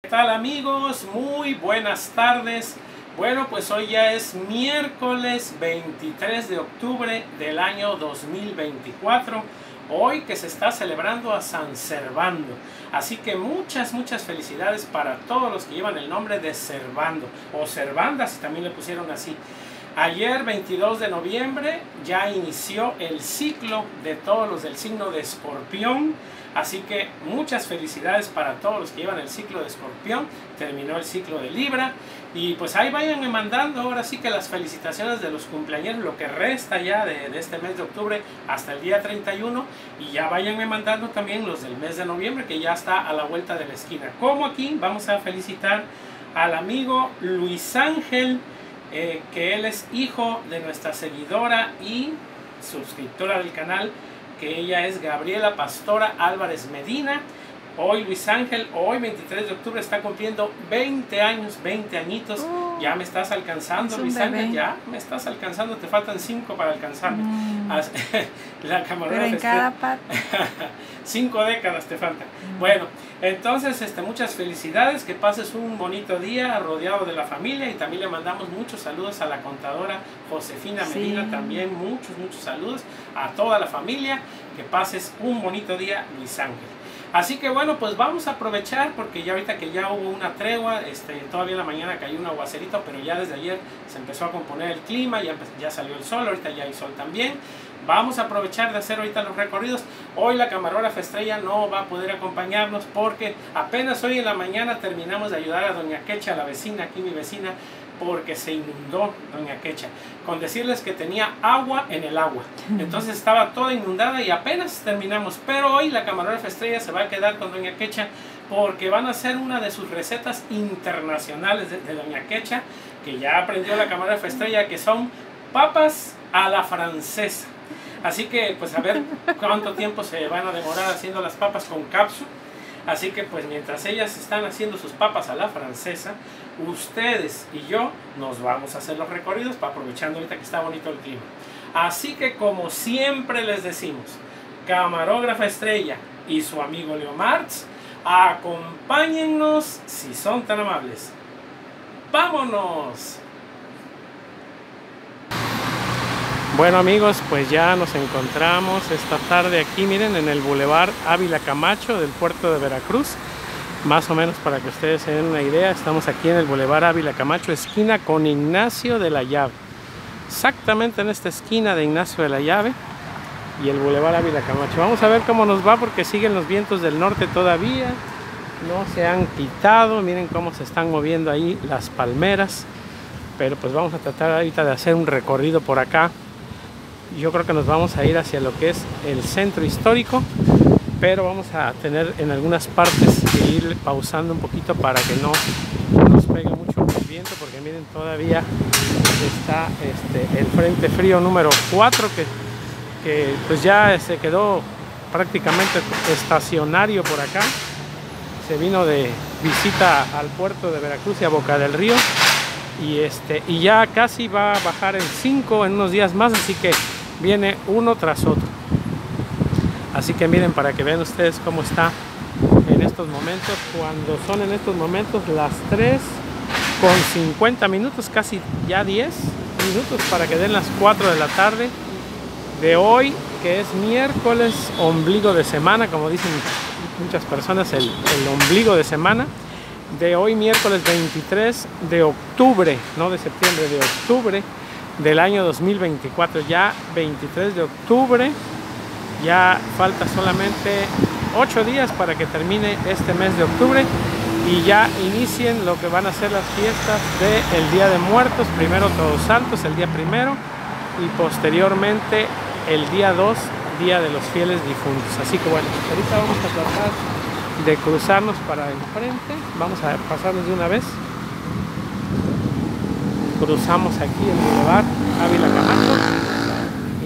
¿Qué tal amigos? Muy buenas tardes. Bueno, pues hoy ya es miércoles 23 de octubre del año 2024. Hoy que se está celebrando a San Servando. Así que muchas, muchas felicidades para todos los que llevan el nombre de Servando. O Servanda, si también le pusieron así. Ayer, 22 de noviembre, ya inició el ciclo de todos los del signo de Escorpión. Así que muchas felicidades para todos los que llevan el ciclo de Escorpión. Terminó el ciclo de Libra. Y pues ahí váyanme mandando ahora sí que las felicitaciones de los cumpleaños, lo que resta ya de, este mes de octubre hasta el día 31. Y ya váyanme mandando también los del mes de noviembre, que ya está a la vuelta de la esquina. Como aquí vamos a felicitar al amigo Luis Ángel eh, que él es hijo de nuestra seguidora y suscriptora del canal, que ella es Gabriela Pastora Álvarez Medina. Hoy Luis Ángel, hoy 23 de octubre está cumpliendo 20 años, 20 añitos. Oh, ya me estás alcanzando, Luis Ángel, ya me estás alcanzando, te faltan 5 para alcanzarme. Mm. La Pero en cada parte. Cinco décadas te faltan. Mm. Bueno, entonces este, muchas felicidades, que pases un bonito día rodeado de la familia y también le mandamos muchos saludos a la contadora Josefina Medina, también muchos, muchos saludos a toda la familia, que pases un bonito día, Luis Ángel. Así que bueno, pues vamos a aprovechar porque ya ahorita que ya hubo una tregua, este, todavía en la mañana cayó un aguacerito, pero ya desde ayer se empezó a componer el clima, ya, ya salió el sol, ahorita ya hay sol también. Vamos a aprovechar de hacer ahorita los recorridos. Hoy la camarógrafa estrella no va a poder acompañarnos porque apenas hoy en la mañana terminamos de ayudar a doña Quecha, la vecina, aquí mi vecina, porque se inundó doña Quecha. Con decirles que tenía agua en el agua. Entonces estaba toda inundada y apenas terminamos. Pero hoy la camarógrafa estrella se va a quedar con doña Quecha porque van a hacer una de sus recetas internacionales de, de doña Quecha, que ya aprendió la camarógrafa estrella, que son papas a la francesa. Así que pues a ver cuánto tiempo se van a demorar haciendo las papas con cápsula. Así que pues mientras ellas están haciendo sus papas a la francesa, ustedes y yo nos vamos a hacer los recorridos para aprovechando ahorita que está bonito el clima. Así que como siempre les decimos, camarógrafa estrella y su amigo Leo Marx, acompáñennos si son tan amables. ¡Vámonos! Bueno amigos, pues ya nos encontramos esta tarde aquí, miren, en el Boulevard Ávila Camacho del puerto de Veracruz. Más o menos para que ustedes se den una idea, estamos aquí en el Boulevard Ávila Camacho, esquina con Ignacio de la Llave. Exactamente en esta esquina de Ignacio de la Llave y el Boulevard Ávila Camacho. Vamos a ver cómo nos va porque siguen los vientos del norte todavía. No se han quitado, miren cómo se están moviendo ahí las palmeras. Pero pues vamos a tratar ahorita de hacer un recorrido por acá yo creo que nos vamos a ir hacia lo que es el centro histórico pero vamos a tener en algunas partes que ir pausando un poquito para que no nos pegue mucho el viento porque miren todavía está este, el frente frío número 4 que, que pues ya se quedó prácticamente estacionario por acá. Se vino de visita al puerto de Veracruz y a Boca del Río. Y este y ya casi va a bajar el 5 en unos días más así que viene uno tras otro. Así que miren para que vean ustedes cómo está en estos momentos, cuando son en estos momentos las 3 con 50 minutos, casi ya 10 minutos para que den las 4 de la tarde de hoy, que es miércoles, ombligo de semana, como dicen muchas personas, el, el ombligo de semana de hoy miércoles 23 de octubre, no de septiembre, de octubre del año 2024, ya 23 de octubre, ya falta solamente 8 días para que termine este mes de octubre y ya inicien lo que van a ser las fiestas del Día de Muertos, primero Todos Santos, el día primero, y posteriormente el día 2, Día de los Fieles Difuntos. Así que bueno, ahorita vamos a tratar de cruzarnos para enfrente, vamos a pasarnos de una vez cruzamos aquí el boulevard Ávila Camacho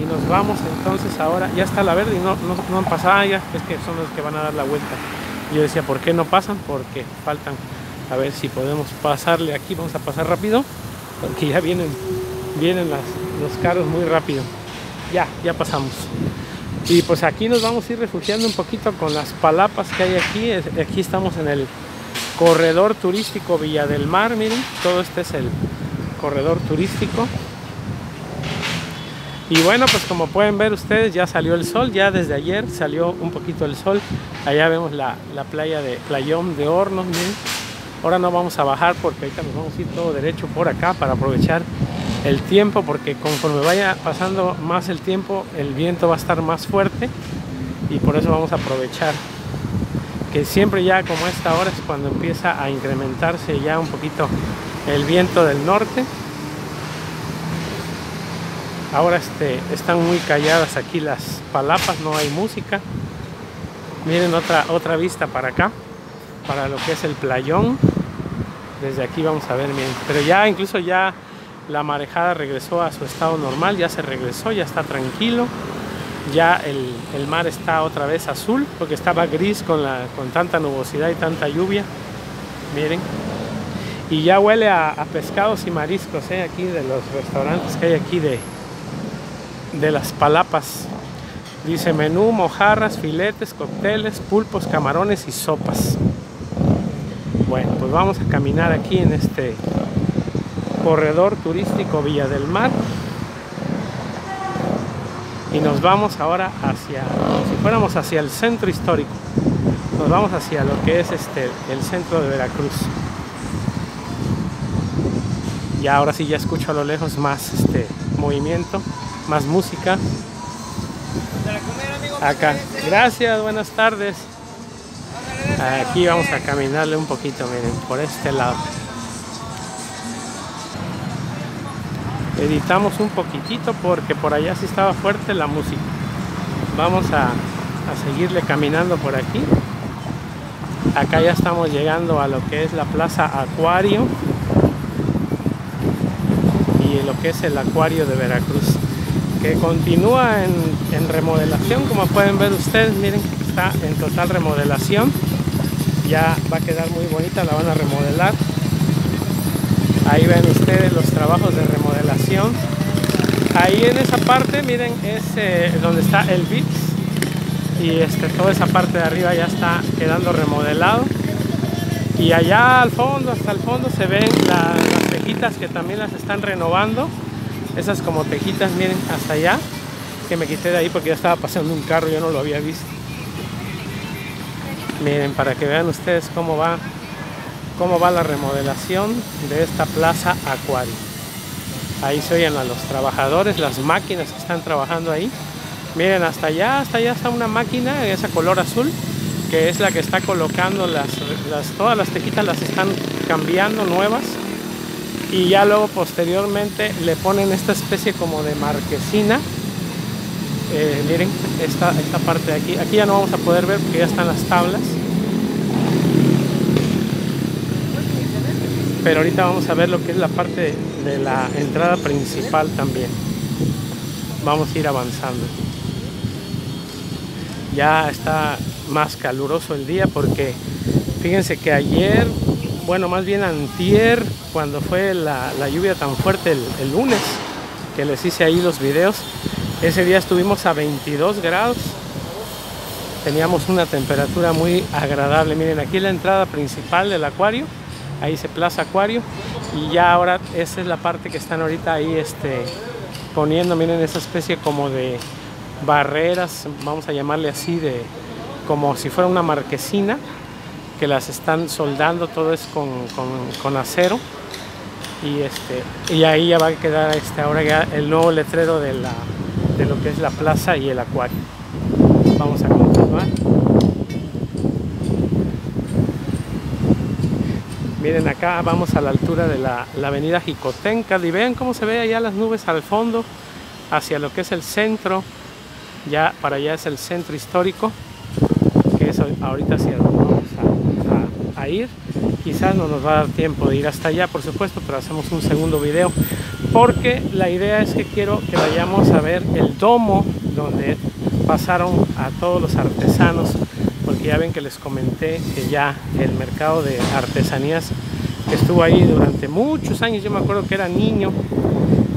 y nos vamos entonces ahora, ya está la verde y no, no, han pasado ya, es que son los que van a dar la vuelta. Yo decía, ¿por qué no pasan? Porque faltan, a ver si podemos pasarle aquí, vamos a pasar rápido, porque ya vienen, vienen las, los carros muy rápido. Ya, ya pasamos. Y pues aquí nos vamos a ir refugiando un poquito con las palapas que hay aquí. Aquí estamos en el corredor turístico Villa del Mar, miren, todo este es el corredor turístico. Y bueno, pues como pueden ver ustedes, ya salió el sol, ya desde ayer salió un poquito el sol. Allá vemos la, playa de Playón de Hornos. Ahora no vamos a bajar porque ahorita nos vamos a ir todo derecho por acá para aprovechar el tiempo porque conforme vaya pasando más el tiempo el viento va a estar más fuerte y por eso vamos a aprovechar que siempre ya como esta hora es cuando empieza a incrementarse ya un poquito el viento del norte. Ahora este, están muy calladas aquí las palapas no hay música. Miren otra otra vista para acá para lo que es el playón. Desde aquí vamos a ver miren. Pero ya incluso ya la marejada regresó a su estado normal ya se regresó ya está tranquilo. Ya el, mar está otra vez azul porque estaba gris con, la, con tanta nubosidad y tanta lluvia. Miren y ya huele a, pescados y mariscos ¿eh? aquí de los restaurantes que hay aquí de, de las palapas dice menú, mojarras, filetes, cócteles, pulpos, camarones y sopas bueno pues vamos a caminar aquí en este corredor turístico Villa del Mar y nos vamos ahora hacia, si fuéramos hacia el centro histórico, nos vamos hacia lo que es este, el centro de Veracruz. Y ahora sí ya escucho a lo lejos más este movimiento, más música. Acá. Gracias, buenas tardes. Aquí vamos a caminarle un poquito, miren, por este lado. editamos un poquitito porque por allá sí estaba fuerte la música vamos a, seguirle caminando por aquí acá ya estamos llegando a lo que es la plaza acuario lo que es el acuario de Veracruz que continúa en, remodelación como pueden ver ustedes miren está en total remodelación ya va a quedar muy bonita la van a remodelar. Ahí ven ustedes los trabajos de remodelación. Ahí en esa parte miren es eh, donde está el VIX y este, toda esa parte de arriba ya está quedando remodelado. Y allá al fondo, hasta el fondo se ven las tejitas que también las están renovando. Esas como tejitas, miren, hasta allá que me quité de ahí porque ya estaba pasando un carro, yo no lo había visto. Miren, para que vean ustedes cómo va cómo va la remodelación de esta plaza acuario. Ahí se oyen a los trabajadores las máquinas que están trabajando ahí. Miren hasta allá hasta allá está una máquina esa color azul que es la que está colocando las, todas las tequitas las están cambiando nuevas y ya luego posteriormente le ponen esta especie como de marquesina. Eh, miren esta, esta parte de aquí. Aquí ya no vamos a poder ver porque ya están las tablas. Pero ahorita vamos a ver lo que es la parte de la entrada principal también. Vamos a ir avanzando. Ya está más caluroso el día porque fíjense que ayer bueno más bien antier cuando fue la, lluvia tan fuerte el, lunes que les hice ahí los videos. Ese día estuvimos a 22 grados. Teníamos una temperatura muy agradable. Miren aquí la entrada principal del acuario ahí dice Plaza Acuario y ya ahora esa es la parte que están ahorita ahí este, poniendo, miren esa especie como de barreras, vamos a llamarle así, de como si fuera una marquesina que las están soldando, todo es con, acero. Y este y ahí ya va a quedar este ahora ya el nuevo letrero de la de lo que es la plaza y el acuario. Vamos a continuar. Miren acá vamos a la altura de la, avenida Jicotenca. Y vean cómo se ve allá las nubes al fondo hacia lo que es el centro. Ya para allá es el centro histórico, que es ahorita hacia donde ir. Quizás no nos va a dar tiempo de ir hasta allá, por supuesto, pero hacemos un segundo video porque la idea es que quiero que vayamos a ver el domo donde pasaron a todos los artesanos porque ya ven que les comenté que ya el mercado de artesanías estuvo ahí durante muchos años, yo me acuerdo que era niño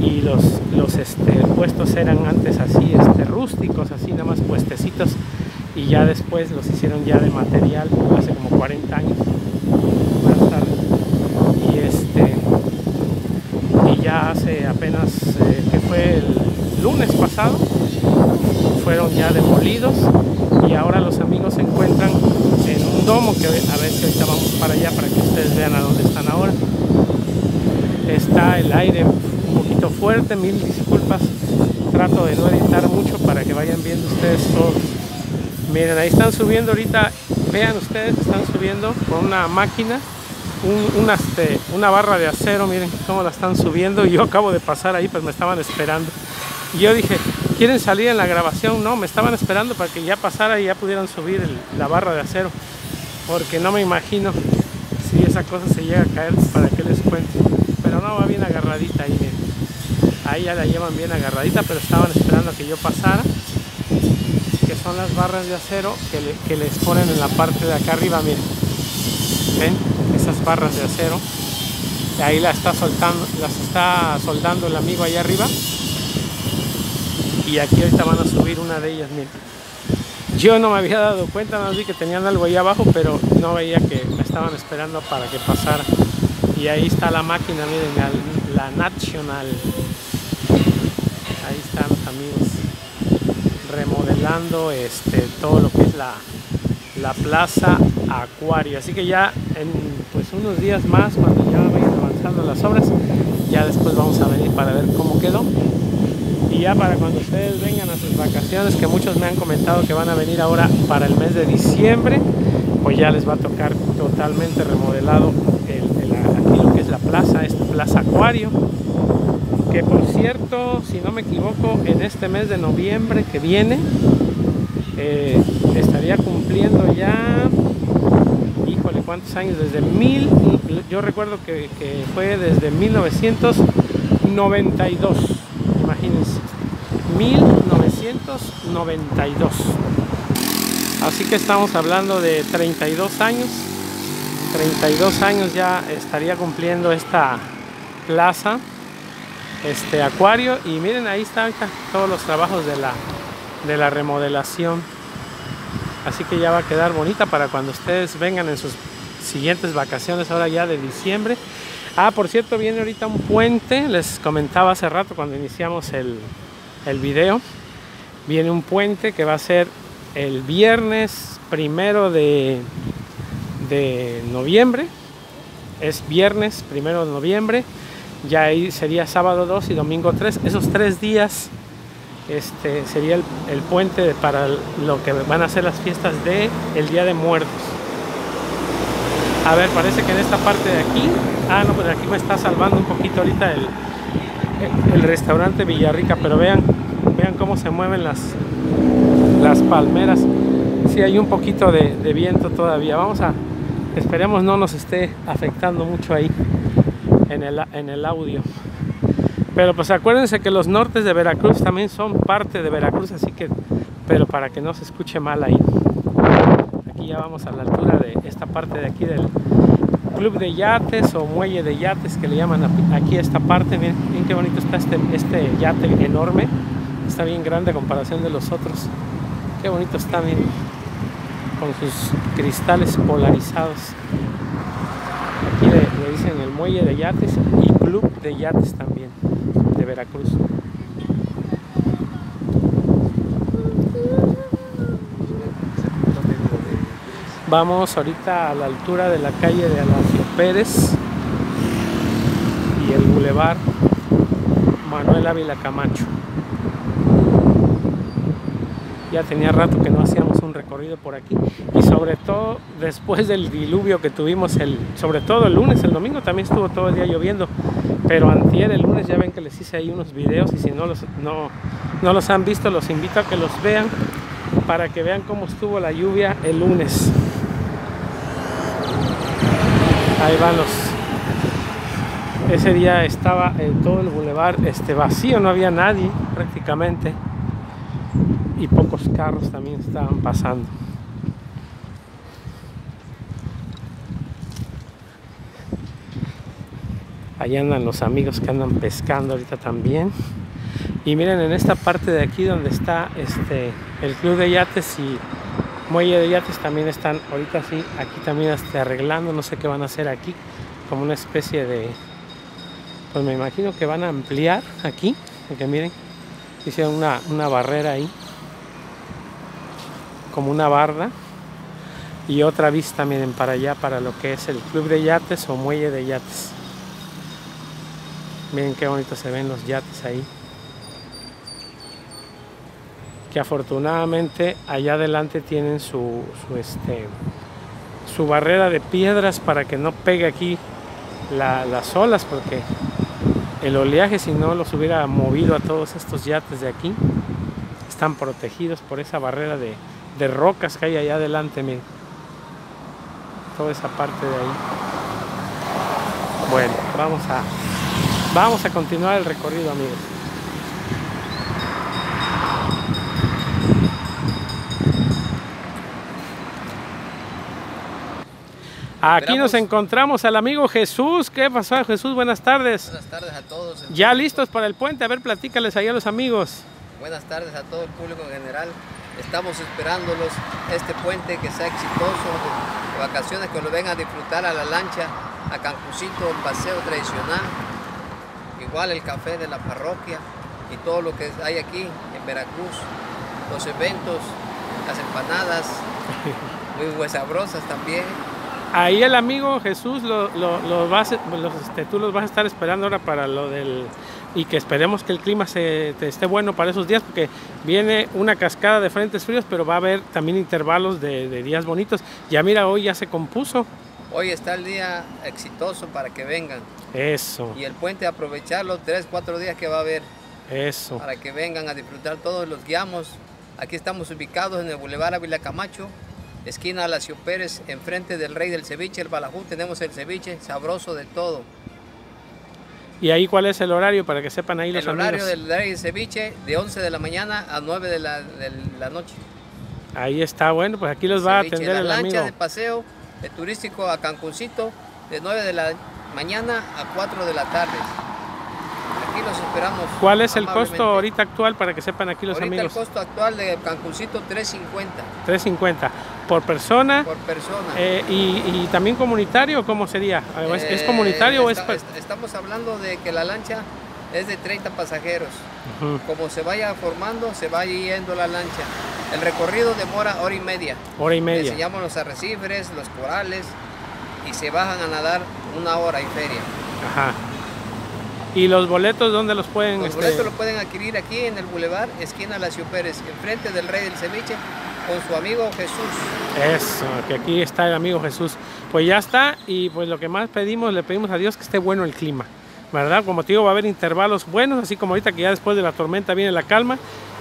y los, los este, puestos eran antes así, este, rústicos, así nada más puestecitos y ya después los hicieron ya de material hace como 40 años hace apenas, eh, que fue el lunes pasado, fueron ya demolidos y ahora los amigos se encuentran en un domo que a ver si ahorita vamos para allá para que ustedes vean a dónde están ahora. Está el aire un poquito fuerte, mil disculpas, trato de no editar mucho para que vayan viendo ustedes todo. Miren, ahí están subiendo ahorita, vean ustedes, están subiendo con una máquina una, este, una barra de acero, miren cómo la están subiendo. Yo acabo de pasar ahí, pues me estaban esperando. Y yo dije, ¿quieren salir en la grabación? No, me estaban esperando para que ya pasara y ya pudieran subir la barra de acero. Porque no me imagino si esa cosa se llega a caer, para que les cuente. Pero no, va bien agarradita ahí, miren. Ahí ya la llevan bien agarradita, pero estaban esperando a que yo pasara. Que son las barras de acero que, que les ponen en la parte de acá arriba, miren. ¿Ven? Esas barras de acero. ahí la está soltando, las está soldando el amigo allá arriba. Y aquí ahorita van a subir una de ellas, miren. Yo no me había dado cuenta, más vi que tenían algo ahí abajo, pero no veía que me estaban esperando para que pasara. Y ahí está la máquina, miren, la, National. Ahí están los amigos remodelando este, todo lo que es la, la plaza Acuario. Así que ya en pues unos días más, cuando ya vayan avanzando las obras, ya después vamos a venir para ver cómo quedó. Y ya para cuando ustedes vengan a sus vacaciones, que muchos me han comentado que van a venir ahora para el mes de diciembre, pues ya les va a tocar totalmente remodelado el, aquí lo que es la plaza, esta plaza Acuario. Que por cierto, si no me equivoco, en este mes de noviembre que viene, eh, estaría cumpliendo ya cuántos años, desde mil, yo recuerdo que, fue desde 1992, imagínense, 1992. Así que estamos hablando de 32 años, 32 años ya estaría cumpliendo esta plaza, este acuario y miren ahí están todos los trabajos de la, de la remodelación así que ya va a quedar bonita para cuando ustedes vengan en sus siguientes vacaciones, ahora ya de diciembre. Ah, por cierto, viene ahorita un puente, les comentaba hace rato cuando iniciamos el, el video. Viene un puente que va a ser el viernes primero de, de noviembre. Es viernes primero de noviembre. Ya ahí sería sábado 2 y domingo 3. Esos tres días este, sería el, el, puente para lo que van a ser las fiestas de el Día de Muertos. A ver, parece que en esta parte de aquí, ah, no, pues aquí me está salvando un poquito ahorita el, el, restaurante Villarrica, pero vean, vean cómo se mueven las, las palmeras. Sí, hay un poquito de, de viento todavía. Vamos a, esperemos no nos esté afectando mucho ahí en el, en el audio. Pero pues acuérdense que los nortes de Veracruz también son parte de Veracruz, así que, pero para que no se escuche mal ahí ya vamos a la altura de esta parte de aquí del club de yates o muelle de yates que le llaman aquí esta parte. Miren, qué bonito está este, este yate enorme. Está bien grande a comparación de los otros. Qué bonito está, miren, con sus cristales polarizados. Aquí le dicen el muelle de yates y club de yates también de Veracruz. Vamos ahorita a la altura de la calle de Alacio Pérez y el bulevar Manuel Ávila Camacho. Ya tenía rato que no hacíamos un recorrido por aquí y sobre todo después del diluvio que tuvimos el, sobre todo el lunes, el domingo también estuvo todo el día lloviendo, pero antier el lunes ya ven que les hice ahí unos videos y si no los, no, no los han visto los invito a que los vean para que vean cómo estuvo la lluvia el lunes. Ahí van los... Ese día estaba en todo el bulevar este, vacío, no había nadie prácticamente. Y pocos carros también estaban pasando. Allá andan los amigos que andan pescando ahorita también. Y miren en esta parte de aquí donde está este el club de yates y muelle de yates también están ahorita sí aquí también arreglando no sé qué van a hacer aquí como una especie de pues me imagino que van a ampliar aquí, porque miren, hicieron una, una barrera ahí, como una barda, y otra vista, miren, para allá, para lo que es el club de yates o muelle de yates. Miren qué bonito se ven los yates ahí. Que afortunadamente allá adelante tienen su, este, su barrera de piedras para que no pegue aquí las olas, porque el oleaje si no los hubiera movido a todos estos yates de aquí. Están protegidos por esa barrera de, de rocas que hay allá adelante, miren toda esa parte de ahí. Bueno, vamos a, vamos a continuar el recorrido, amigos. Aquí nos encontramos al amigo Jesús. ¿Qué pasó, Jesús? Buenas tardes. Buenas tardes a todos. Ya listos para el puente. A ver, platícales ahí a los amigos. Buenas tardes a todo el público en general. Estamos esperándolos este puente que sea exitoso, de, vacaciones, que lo vengan a disfrutar a la lancha, a Cancucito, el paseo tradicional, igual el café de la parroquia y todo lo que hay aquí en Veracruz, los eventos, las empanadas, muy sabrosas también. Ahí el amigo Jesús lo, lo, vas, los, este, tú los vas a estar esperando ahora para lo del y que esperemos que el clima se, esté bueno para esos días porque viene una cascada de frentes fríos, pero va a haber también intervalos de, días bonitos. Ya mira, hoy ya se compuso. Hoy está el día exitoso para que vengan. Eso. Y el puente aprovechar los tres, cuatro días que va a haber. Eso. Para que vengan a disfrutar todos los guiamos. Aquí estamos ubicados en el Boulevard Ávila Camacho, esquina Lacio Pérez, enfrente del Rey del Ceviche, el Balajú. Tenemos el ceviche sabroso de todo. ¿Y ahí cuál es el horario para que sepan ahí los amigos? El horario del Rey del Ceviche de 11 de la mañana a 9 de la, de la noche. Ahí está, bueno, pues aquí los va a atender la el lancha de paseo turístico a Cancuncito de 9 de la mañana a 4 de la tarde. Los esperamos. ¿Cuál es el costo ahorita actual para que sepan aquí los amigos? el costo actual de Cancuncito 3.50. 3.50 por persona. Por persona. Eh, y, también comunitario, ¿cómo sería? ¿Es, comunitario o es...? estamos hablando de que la lancha es de 30 pasajeros. Como se vaya formando, se va yendo la lancha. El recorrido demora hora y media. Hora y media. Enseñamos los arrecifes, los corales y se bajan a nadar una hora y feria. Ajá. ¿Y los boletos dónde los pueden...? Los boletos los pueden adquirir aquí en el Boulevard, esquina Lacio Pérez, enfrente del Rey del Ceviche, con su amigo Jesús. Eso, que aquí está el amigo Jesús. Pues ya está y pues lo que más pedimos, le pedimos a Dios que esté bueno el clima. ¿Verdad? Como te digo, va a haber intervalos buenos, así como ahorita que ya después de la tormenta viene la calma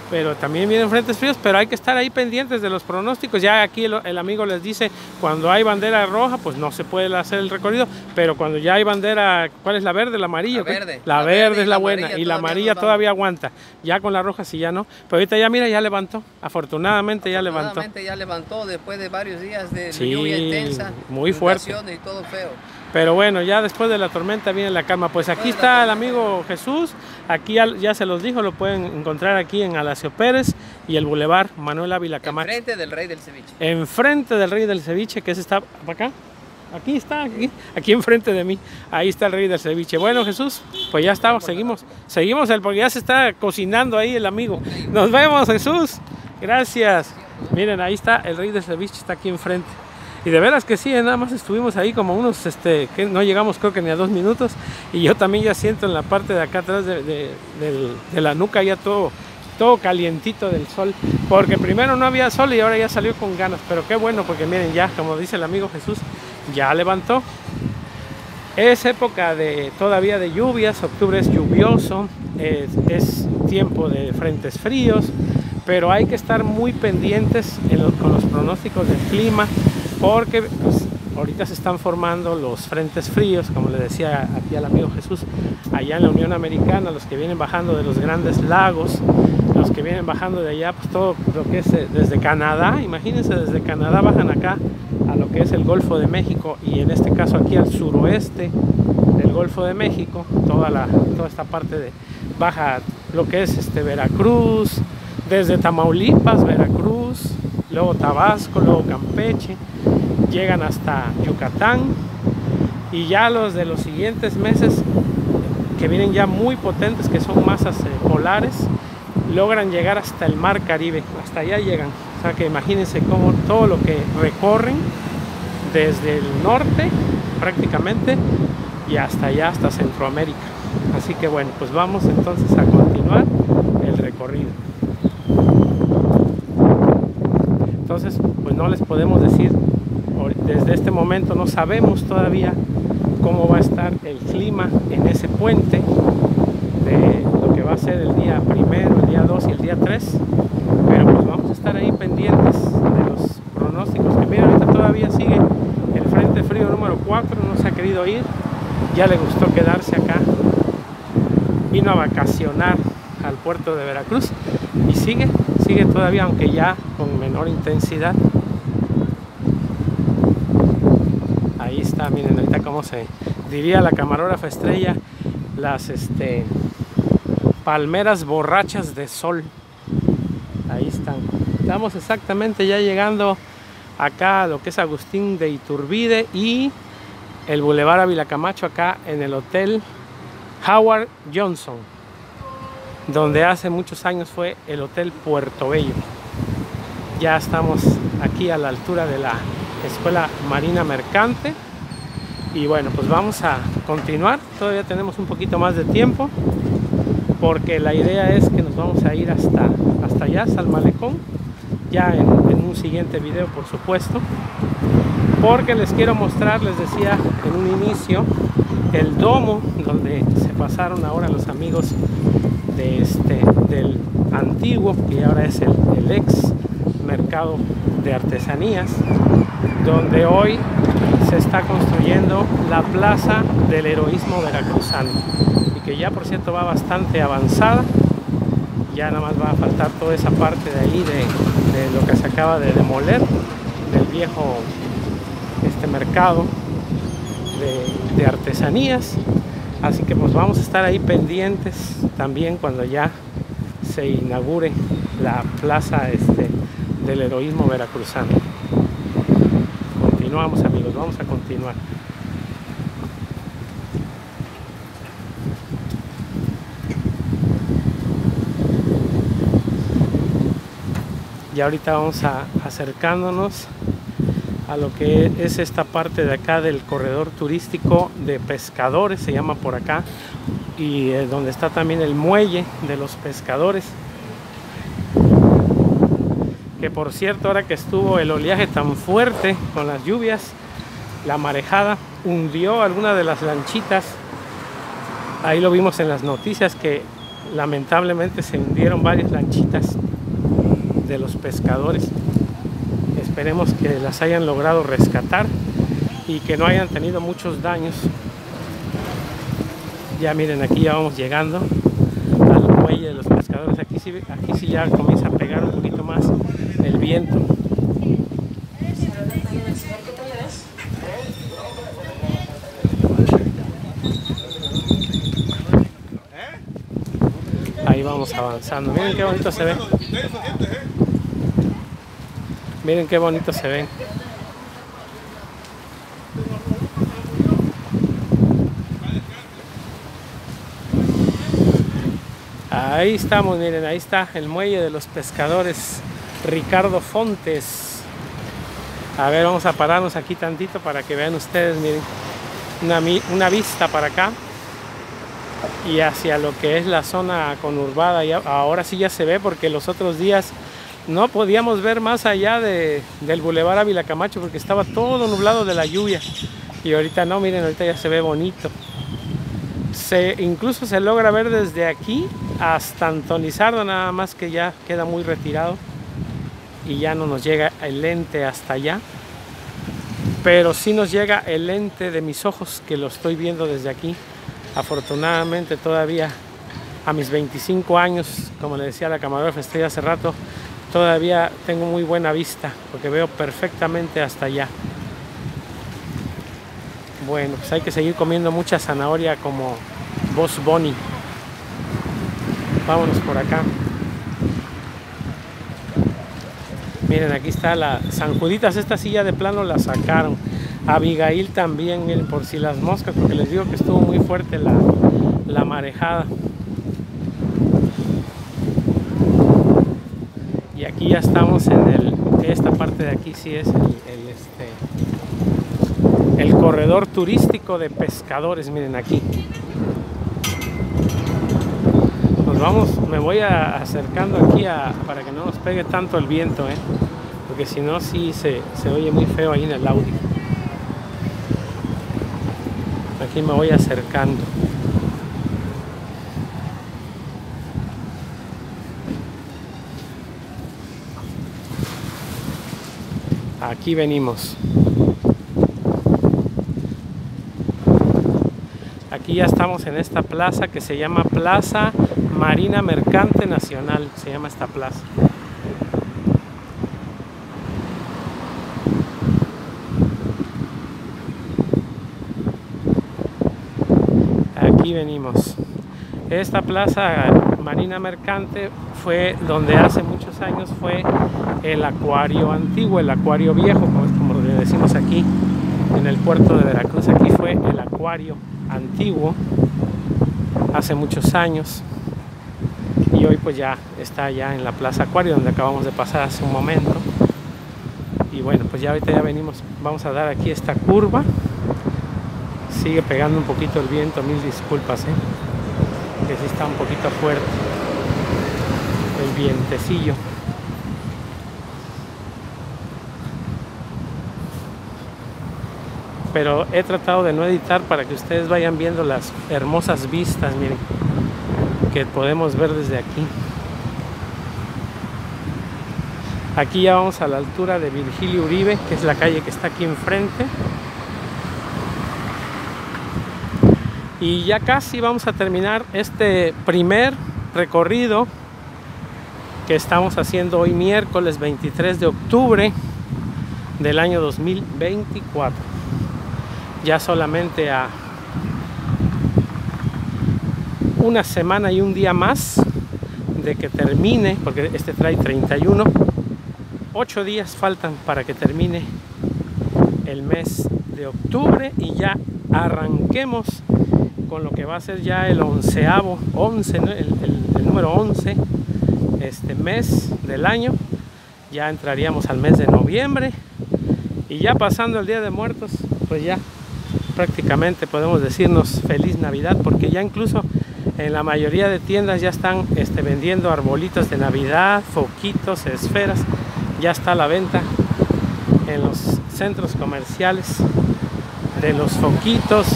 pero también vienen frentes fríos, pero hay que estar ahí pendientes de los pronósticos. Ya aquí el, amigo les dice, cuando hay bandera roja, pues no se puede hacer el recorrido, pero cuando ya hay bandera, ¿cuál es la verde? La amarilla. La verde. La, verde, es la, buena y la amarilla todavía aguanta. Ya con la roja sí ya no. Pero ahorita ya mira, ya levantó. Afortunadamente, ya levantó. Afortunadamente ya levantó después de varios días de lluvia intensa. Muy fuerte. Y todo feo. Pero bueno, ya después de la tormenta viene la calma. Pues aquí está el amigo Jesús, aquí ya, se los dijo, lo pueden encontrar aquí en Alacio Pérez y el Boulevard Manuel Ávila Camacho. Enfrente del Rey del Ceviche. Enfrente del Rey del Ceviche, que es está acá. Aquí está, aquí, aquí enfrente de mí. Ahí está el Rey del Ceviche. Bueno, Jesús, pues ya estamos, seguimos. Seguimos, el, porque ya se está cocinando ahí el amigo. Nos vemos, Jesús. Gracias. Miren, ahí está el Rey del Ceviche, está aquí enfrente. Y de veras que sí, eh, nada más estuvimos ahí como unos, este, que no llegamos creo que ni a dos minutos. Y yo también ya siento en la parte de acá atrás de, la nuca ya todo, todo calientito del sol. Porque primero no había sol y ahora ya salió con ganas. Pero qué bueno, porque miren, ya, como dice el amigo Jesús, ya levantó. Es época de todavía de lluvias, octubre es lluvioso, es, tiempo de frentes fríos, pero hay que estar muy pendientes con los pronósticos del clima porque pues, ahorita se están formando los frentes fríos, como le decía aquí al amigo Jesús, allá en la Unión Americana, los que vienen bajando de los grandes lagos, los que vienen bajando de allá, pues todo lo que es eh, desde Canadá, imagínense, desde Canadá bajan acá a lo que es el Golfo de México y en este caso aquí al suroeste del Golfo de México, toda, la, toda esta parte de baja lo que es este Veracruz, desde Tamaulipas, Veracruz, luego Tabasco, luego Campeche, llegan hasta Yucatán y ya los de los siguientes meses que vienen ya muy potentes, que son masas eh, polares, logran llegar hasta el mar Caribe, hasta allá llegan. O sea que imagínense cómo todo lo que recorren desde el norte prácticamente y hasta allá, hasta Centroamérica. Así que bueno, pues vamos entonces a continuar el recorrido. Entonces, pues no les podemos decir, desde este momento no sabemos todavía cómo va a estar el clima en ese puente de lo que va a ser el día primero, el día 2 y el día 3. Pero pues vamos a estar ahí pendientes de los pronósticos. Que mira, ahorita todavía sigue el frente frío número 4, no se ha querido ir. Ya le gustó quedarse acá. Vino a vacacionar al puerto de Veracruz y sigue, sigue todavía, aunque ya con menor intensidad. Miren ahorita cómo se diría la camarógrafa estrella, las este, palmeras borrachas de sol. Ahí están. Estamos exactamente ya llegando acá a lo que es Agustín de Iturbide y el Boulevard Ávila Camacho acá en el Hotel Howard Johnson, donde hace muchos años fue el Hotel Puerto Bello. Ya estamos aquí a la altura de la Escuela Marina Mercante y bueno, pues vamos a continuar. Todavía tenemos un poquito más de tiempo porque la idea es que nos vamos a ir hasta, hasta allá, hasta el malecón, ya en, un siguiente video por supuesto porque les quiero mostrar, les decía en un inicio, el domo donde se pasaron ahora los amigos de este, del antiguo, que ahora es el, el ex mercado de artesanías, donde hoy se está construyendo la plaza del heroísmo veracruzano. Y que ya por cierto va bastante avanzada. Ya nada más va a faltar toda esa parte de ahí de, lo que se acaba de demoler del viejo este mercado de, de, artesanías. Así que pues vamos a estar ahí pendientes también cuando ya se inaugure la plaza este, del heroísmo veracruzano continuamos amigos vamos a continuar y ahorita vamos a acercándonos a lo que es esta parte de acá del corredor turístico de pescadores, se llama por acá, y eh, donde está también el muelle de los pescadores. Que por cierto, ahora que estuvo el oleaje tan fuerte con las lluvias, la marejada hundió alguna de las lanchitas. Ahí lo vimos en las noticias que lamentablemente se hundieron varias lanchitas de los pescadores. Esperemos que las hayan logrado rescatar y que no hayan tenido muchos daños. Ya miren, aquí ya vamos llegando al muelle de los pescadores. Aquí sí, aquí sí ya comienza a pegar un poquito Ahí vamos avanzando. Miren qué bonito se ve. Miren qué bonito se ven. Ahí estamos, miren, ahí está el muelle de los pescadores Ricardo Fontes. A ver, vamos a pararnos aquí tantito para que vean ustedes, miren, una, una vista para acá y hacia lo que es la zona conurbada. Y ahora sí ya se ve porque los otros días no podíamos ver más allá de, del Boulevard Ávila Camacho porque estaba todo nublado de la lluvia. Y ahorita no, miren, ahorita ya se ve bonito. Incluso se logra ver desde aquí hasta Antonizardo, nada más que ya queda muy retirado y ya no nos llega el lente hasta allá. Pero sí nos llega el lente de mis ojos que lo estoy viendo desde aquí. Afortunadamente todavía a mis 25 años, como le decía la camarógrafa Estrella hace rato, todavía tengo muy buena vista porque veo perfectamente hasta allá. Bueno, pues hay que seguir comiendo mucha zanahoria como Boss Bonnie. Vámonos por acá. Miren, aquí está la San Juditas, esta silla de plano la sacaron. Abigail también, miren, por si las moscas, porque les digo que estuvo muy fuerte la, marejada. Y aquí ya estamos en el, esta parte de aquí sí es el, el, este, el corredor turístico de pescadores, miren aquí. Nos vamos, me voy acercando aquí a, para que no nos pegue tanto el viento, ¿eh? Porque si no sí se, se oye muy feo ahí en el audio. Aquí me voy acercando. Aquí venimos. Aquí ya estamos en esta plaza que se llama Plaza Marina Mercante Nacional, se llama esta plaza. Aquí venimos. Esta plaza Marina Mercante fue donde hace muchos años fue el acuario antiguo, el acuario viejo, como, le decimos aquí en el puerto de Veracruz. Aquí fue el acuario antiguo hace muchos años y hoy pues ya está ya en la Plaza Acuario donde acabamos de pasar hace un momento y bueno pues ya ahorita ya venimos vamos a dar aquí esta curva sigue pegando un poquito el viento mil disculpas ¿eh? que sí está un poquito fuerte el vientecillo pero he tratado de no editar para que ustedes vayan viendo las hermosas vistas, miren, que podemos ver desde aquí. Aquí ya vamos a la altura de Virgilio Uribe, que es la calle que está aquí enfrente. Y ya casi vamos a terminar este primer recorrido que estamos haciendo hoy miércoles 23 de octubre del año 2024 ya solamente a una semana y un día más de que termine, porque este trae 31, 8 días faltan para que termine el mes de octubre y ya arranquemos con lo que va a ser ya el onceavo, 11, el, número 11, este mes del año. Ya entraríamos al mes de noviembre. Y ya pasando el Día de Muertos, pues ya prácticamente podemos decirnos feliz Navidad porque ya incluso en la mayoría de tiendas ya están este, vendiendo arbolitos de Navidad, foquitos, esferas, ya está la venta en los centros comerciales de los foquitos,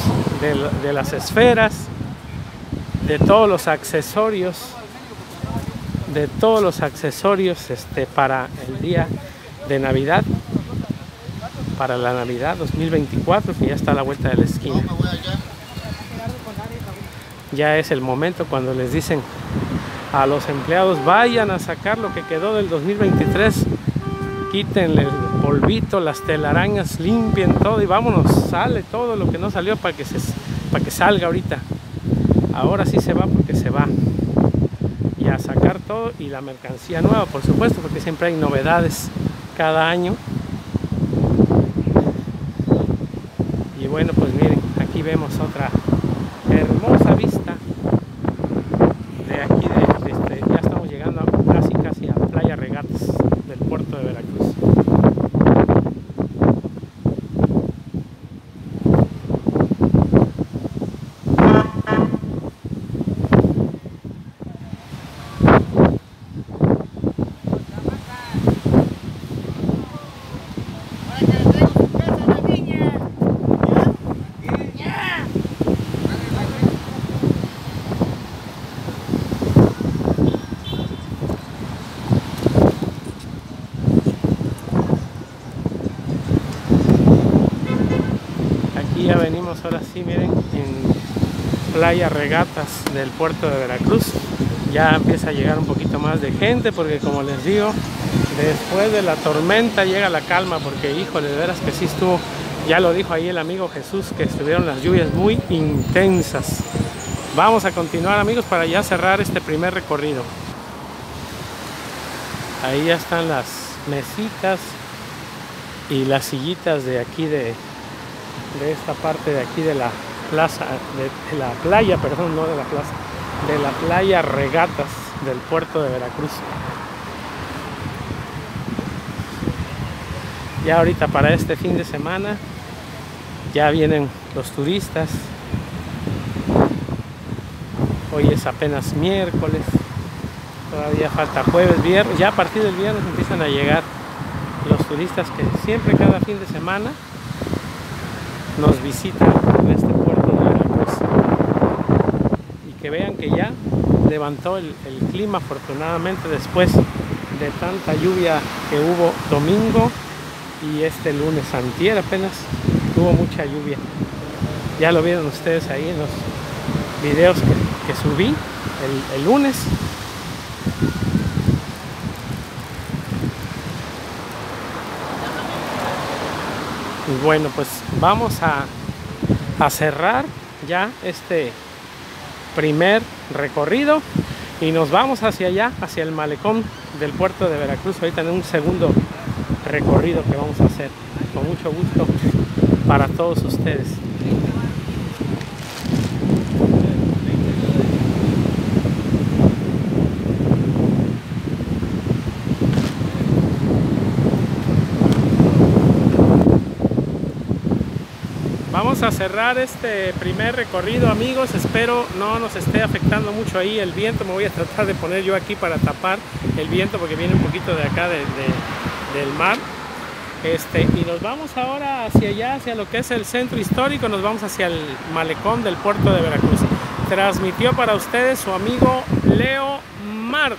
de, de las esferas, de todos los accesorios, de todos los accesorios este, para el día de Navidad para la Navidad 2024 que ya está a la vuelta de la esquina. Ya es el momento cuando les dicen a los empleados vayan a sacar lo que quedó del 2023, quítenle el polvito, las telarañas, limpien todo y vámonos, sale todo lo que no salió para que, se, para que salga ahorita. Ahora sí se va porque se va. Y a sacar todo y la mercancía nueva, por supuesto, porque siempre hay novedades cada año. bueno, pues miren, aquí vemos otra hermosa vista de aquí, de, este, ya estamos llegando casi casi a Playa Regatas del puerto de Veracruz. ahora sí, miren, en Playa Regatas del puerto de Veracruz. Ya empieza a llegar un poquito más de gente porque como les digo, después de la tormenta llega la calma porque híjole, de veras que sí estuvo, ya lo dijo ahí el amigo Jesús, que estuvieron las lluvias muy intensas. Vamos a continuar amigos para ya cerrar este primer recorrido. Ahí ya están las mesitas y las sillitas de aquí de, de esta parte de aquí de la plaza, de, la playa, perdón, no de la plaza, de la playa Regatas del puerto de Veracruz. Ya ahorita para este fin de semana ya vienen los turistas. Hoy es apenas miércoles. Todavía falta jueves, viernes. Ya a partir del viernes empiezan a llegar los turistas que siempre cada fin de semana nos visitan puerto de Veracruz. Y vean que ya levantó el, el clima afortunadamente después de tanta lluvia que hubo domingo y este lunes antier apenas tuvo mucha lluvia. Ya lo vieron ustedes ahí en los videos que, subí el, el, lunes. Y bueno pues vamos a, a cerrar ya este primer recorrido y nos vamos hacia allá hacia el malecón del puerto de Veracruz ahorita en un segundo recorrido que vamos a hacer con mucho gusto para todos ustedes. Vamos a cerrar este primer recorrido amigos, espero no nos esté afectando mucho ahí el viento, me voy a tratar de poner yo aquí para tapar el viento porque viene un poquito de acá de, del mar. Este, y nos vamos ahora hacia allá, hacia lo que es el centro histórico, nos vamos hacia el malecón del puerto de Veracruz. Transmitió para ustedes su amigo Leo Mart.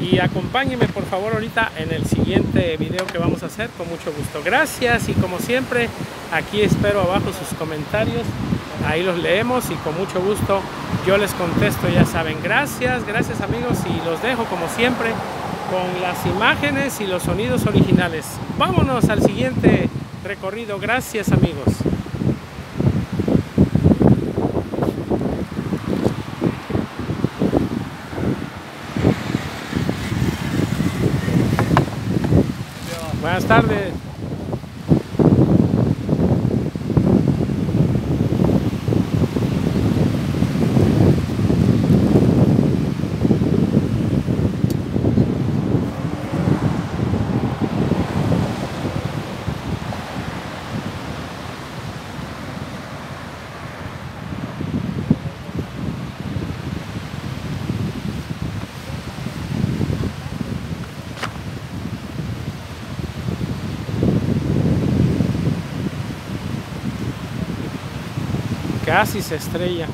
Y acompáñenme por favor ahorita en el siguiente video que vamos a hacer con mucho gusto. Gracias y como siempre aquí espero abajo sus comentarios. Ahí los leemos y con mucho gusto yo les contesto, ya saben. Gracias, gracias amigos y los dejo como siempre con las imágenes y los sonidos originales. Vámonos al siguiente recorrido. Gracias amigos. Buenas tardes. Casi se estrella